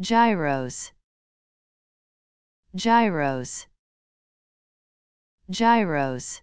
gyros. Gyros. Gyros.